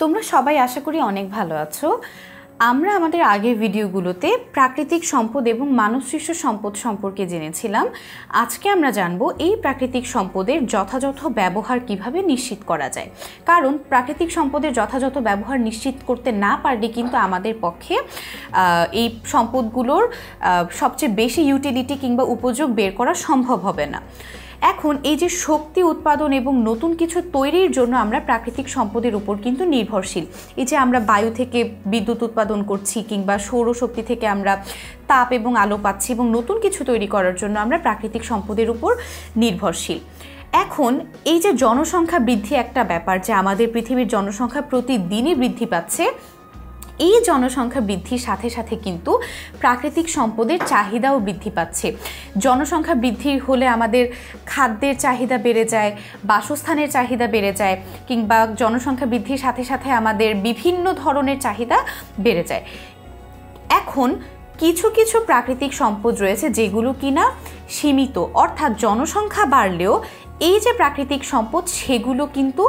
তোমরা সবাই আশা করি অনেক ভালো আছো। আমরা আমাদের আগের ভিডিওগুলোতে প্রাকৃতিক সম্পদ এবং মানবসৃষ্ট সম্পদ সম্পর্কে জেনেছিলাম। আজকে আমরা জানব এই প্রাকৃতিক সম্পদের যথাযথ ব্যবহার কীভাবে নিশ্চিত করা যায়। কারণ প্রাকৃতিক সম্পদের যথাযথ ব্যবহার নিশ্চিত করতে না পারলে কিন্তু আমাদের পক্ষে এই সম্পদগুলোর সবচেয়ে বেশি ইউটিলিটি কিংবা উপযোগ বের করা সম্ভব হবে না। এখন এই যে শক্তি উৎপাদন এবং নতুন কিছু তৈরির জন্য আমরা প্রাকৃতিক সম্পদের উপর কিন্তু নির্ভরশীল। এই যে আমরা বায়ু থেকে বিদ্যুৎ উৎপাদন করছি কিংবা সৌরশক্তি থেকে আমরা তাপ এবং আলো পাচ্ছি এবং নতুন কিছু তৈরি করার জন্য আমরা প্রাকৃতিক সম্পদের উপর নির্ভরশীল। এখন এই যে জনসংখ্যা বৃদ্ধি একটা ব্যাপার যে আমাদের পৃথিবীর জনসংখ্যা প্রতিদিনই বৃদ্ধি পাচ্ছে এই জনসংখ্যা বৃদ্ধির সাথে সাথে কিন্তু প্রাকৃতিক সম্পদের চাহিদাও বৃদ্ধি পাচ্ছে। জনসংখ্যা বৃদ্ধি হলে আমাদের খাদ্যের চাহিদা বেড়ে যায়, বাসস্থানের চাহিদা বেড়ে যায় কিংবা জনসংখ্যা বৃদ্ধির সাথে সাথে আমাদের বিভিন্ন ধরনের চাহিদা বেড়ে যায়। এখন কিছু কিছু প্রাকৃতিক সম্পদ রয়েছে যেগুলো কিনা সীমিত, অর্থাৎ জনসংখ্যা বাড়লেও এই যে প্রাকৃতিক সম্পদ সেগুলো কিন্তু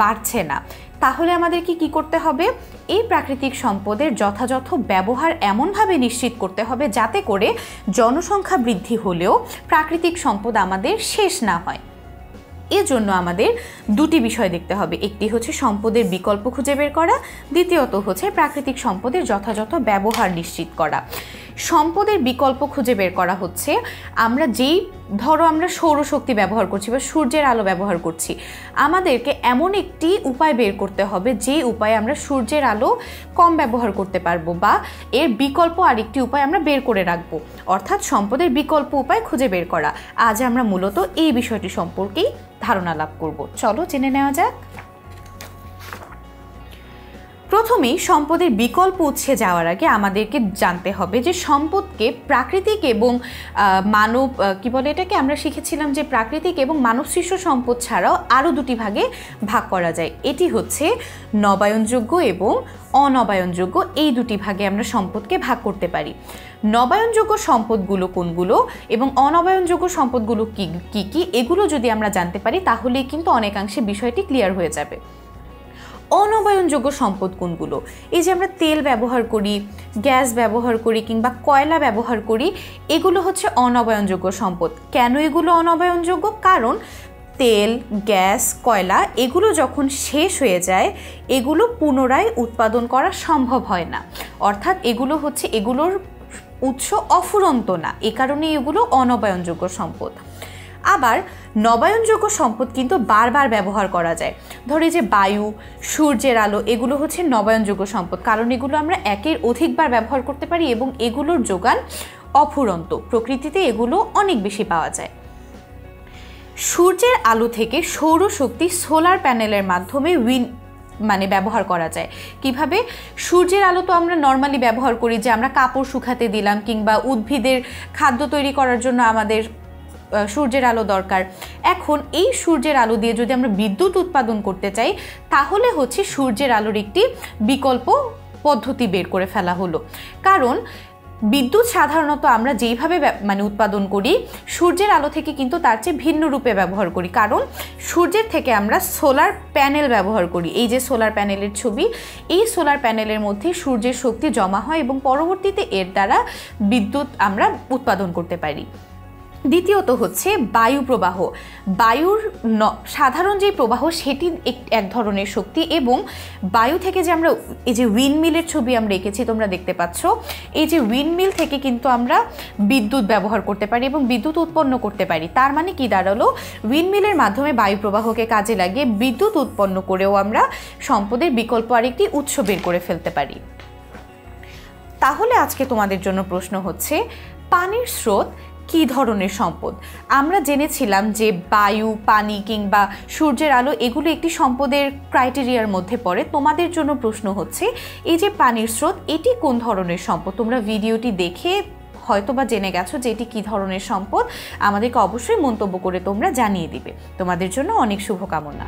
বাড়ছে না। তাহলে আমাদেরকে কি করতে হবে? এই প্রাকৃতিক সম্পদের যথাযথ ব্যবহার এমনভাবে নিশ্চিত করতে হবে যাতে করে জনসংখ্যা বৃদ্ধি হলেও প্রাকৃতিক সম্পদ আমাদের শেষ না হয়। এজন্য আমাদের দুটি বিষয় দেখতে হবে। একটি হচ্ছে সম্পদের বিকল্প খুঁজে বের করা, দ্বিতীয়ত হচ্ছে প্রাকৃতিক সম্পদের যথাযথ ব্যবহার নিশ্চিত করা। সম্পদের বিকল্প খুঁজে বের করা হচ্ছে। আমরা যেই, ধরো আমরা সৌরশক্তি ব্যবহার করছি বা সূর্যের আলো ব্যবহার করছি, আমাদেরকে এমন একটি উপায় বের করতে হবে যে উপায়ে আমরা সূর্যের আলো কম ব্যবহার করতে পারব বা এর বিকল্প আরেকটি উপায় আমরা বের করে রাখব। অর্থাৎ সম্পদের বিকল্প উপায় খুঁজে বের করা। আজ আমরা মূলত এই বিষয়টি সম্পর্কেই ধারণা লাভ করব। চলো জেনে নেওয়া যাক। প্রথমেই সম্পদের বিকল্প উৎসে যাওয়ার আগে আমাদেরকে জানতে হবে যে সম্পদকে প্রাকৃতিক এবং মানব কি বলে এটাকে? আমরা শিখেছিলাম যে প্রাকৃতিক এবং মানব সৃষ্ট সম্পদ ছাড়াও আরও দুটি ভাগে ভাগ করা যায়। এটি হচ্ছে নবায়নযোগ্য এবং অনবায়নযোগ্য। এই দুটি ভাগে আমরা সম্পদকে ভাগ করতে পারি। নবায়নযোগ্য সম্পদগুলো কোনগুলো এবং অনবায়নযোগ্য সম্পদগুলো কী কী এগুলো যদি আমরা জানতে পারি তাহলেই কিন্তু অনেকাংশে বিষয়টি ক্লিয়ার হয়ে যাবে। অনবায়নযোগ্য সম্পদ কোনগুলো? এই যে আমরা তেল ব্যবহার করি, গ্যাস ব্যবহার করি কিংবা কয়লা ব্যবহার করি, এগুলো হচ্ছে অনবায়নযোগ্য সম্পদ। কেন এগুলো অনবায়নযোগ্য? কারণ তেল, গ্যাস, কয়লা এগুলো যখন শেষ হয়ে যায়, এগুলো পুনরায় উৎপাদন করা সম্ভব হয় না। অর্থাৎ এগুলো হচ্ছে, এগুলোর উৎস অফুরন্ত না। এ কারণে এগুলো অনবায়নযোগ্য সম্পদ। আবার নবায়নযোগ্য সম্পদ কিন্তু বারবার ব্যবহার করা যায়। ধরে যে বায়ু, সূর্যের আলো, এগুলো হচ্ছে নবায়নযোগ্য সম্পদ। কারণ এগুলো আমরা একের অধিকবার ব্যবহার করতে পারি এবং এগুলোর যোগান অফুরন্ত। প্রকৃতিতে এগুলো অনেক বেশি পাওয়া যায়। সূর্যের আলো থেকে সৌরশক্তি সোলার প্যানেলের মাধ্যমে উইন মানে ব্যবহার করা যায়। কীভাবে? সূর্যের আলো তো আমরা নর্মালি ব্যবহার করি যে আমরা কাপড় শুকাতে দিলাম কিংবা উদ্ভিদের খাদ্য তৈরি করার জন্য আমাদের সূর্যের আলো দরকার। এখন এই সূর্যের আলো দিয়ে যদি আমরা বিদ্যুৎ উৎপাদন করতে চাই, তাহলে হচ্ছে সূর্যের আলোর একটি বিকল্প পদ্ধতি বের করে ফেলা হলো। কারণ বিদ্যুৎ সাধারণত আমরা যেইভাবে মানে উৎপাদন করি, সূর্যের আলো থেকে কিন্তু তার চেয়ে ভিন্ন রূপে ব্যবহার করি। কারণ সূর্যের থেকে আমরা সোলার প্যানেল ব্যবহার করি। এই যে সোলার প্যানেলের ছবি, এই সোলার প্যানেলের মধ্যে সূর্যের শক্তি জমা হয় এবং পরবর্তীতে এর দ্বারা বিদ্যুৎ আমরা উৎপাদন করতে পারি। দ্বিতীয়ত হচ্ছে বায়ু প্রবাহ। বায়ুর সাধারণ যে প্রবাহ, সেটি এক ধরনের শক্তি এবং বায়ু থেকে যে আমরা, এই যে উইন্ডমিলের ছবি আমরা এঁকেছি, তোমরা দেখতে পাচ্ছ, এই যে উইন্ডমিল থেকে কিন্তু আমরা বিদ্যুৎ ব্যবহার করতে পারি এবং বিদ্যুৎ উৎপন্ন করতে পারি। তার মানে কি দাঁড়াল? উইন্ডমিলের মাধ্যমে বায়ু প্রবাহকে কাজে লাগিয়ে বিদ্যুৎ উৎপন্ন করেও আমরা সম্পদের বিকল্প আরেকটি উৎস বের করে ফেলতে পারি। তাহলে আজকে তোমাদের জন্য প্রশ্ন হচ্ছে, পানির স্রোত কি ধরনের সম্পদ? আমরা জেনেছিলাম যে বায়ু, পানি কিংবা সূর্যের আলো এগুলো একটি সম্পদের ক্রাইটেরিয়ার মধ্যে পড়ে। তোমাদের জন্য প্রশ্ন হচ্ছে, এই যে পানির স্রোত, এটি কোন ধরনের সম্পদ? তোমরা ভিডিওটি দেখে হয়তো বা জেনে গেছো যে এটি কী ধরনের সম্পদ। আমাদেরকে অবশ্যই মন্তব্য করে তোমরা জানিয়ে দিবে। তোমাদের জন্য অনেক শুভকামনা।